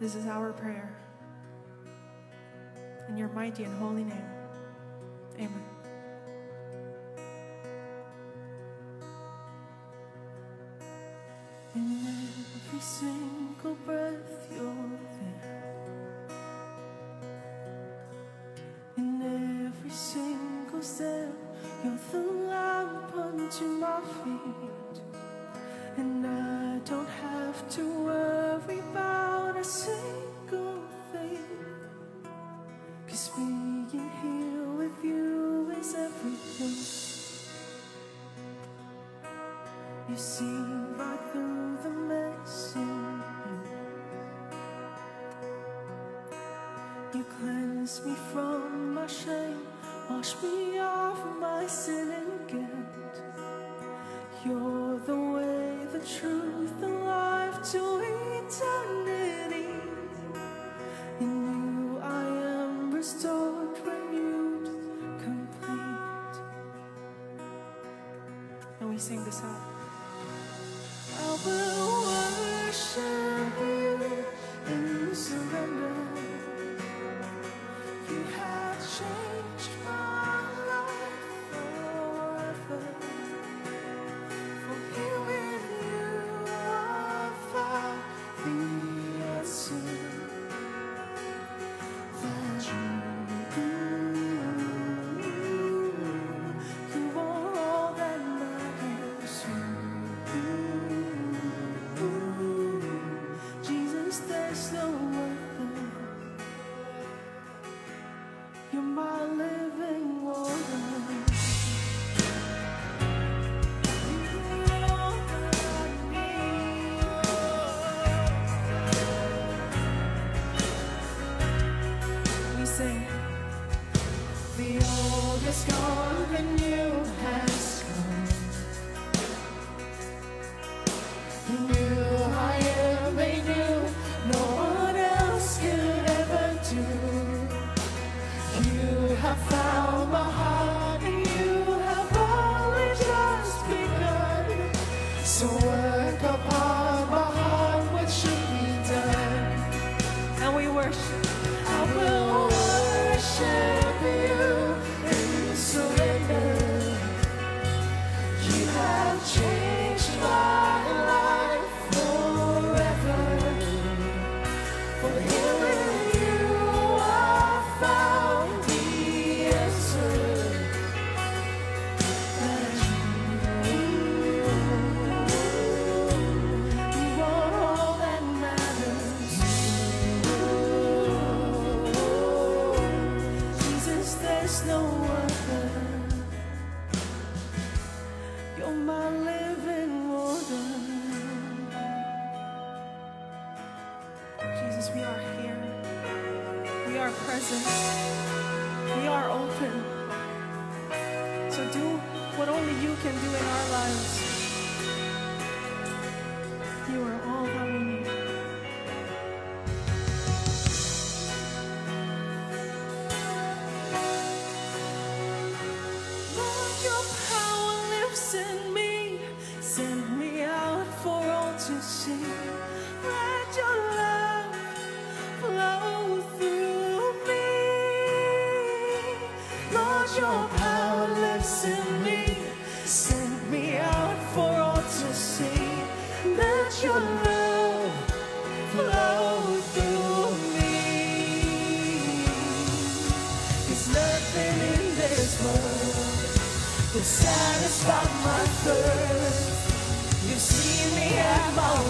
This is our prayer. In your mighty and holy name. Amen. In every single breath you're there. You see right through the mess. You cleanse me from my shame, wash me off my sin and guilt. You're the way, the truth, the life to eternity. In you I am restored, renewed, complete. And we sing this out. Is gone, the new has come. New I am made new, no one else could ever do. You have found my heart, and you have only just begun. So Jesus, we are here. We are present. We are open. So do what only you can do in our lives. You are all that we need. Lord, your Your power lives in me. Send me out for all to see. Let your love flow through me. There's nothing in this world will satisfy my thirst. You've seen me at my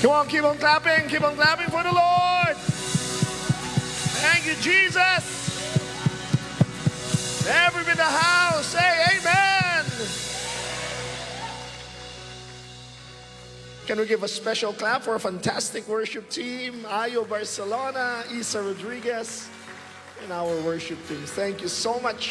Come on, keep on clapping, keep on clapping for the Lord. You, Jesus. Everybody in the house, say amen. Can we give a special clap for a fantastic worship team? Ayo Barcelona, Isa Rodriguez, and our worship team. Thank you so much.